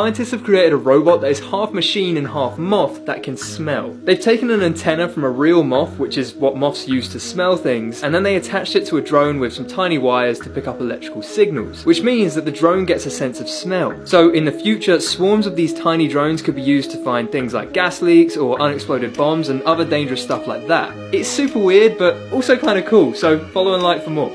Scientists have created a robot that is half machine and half moth that can smell. They've taken an antenna from a real moth, which is what moths use to smell things, and then they attached it to a drone with some tiny wires to pick up electrical signals, which means that the drone gets a sense of smell. So in the future, swarms of these tiny drones could be used to find things like gas leaks or unexploded bombs and other dangerous stuff like that. It's super weird, but also kind of cool, so follow and like for more.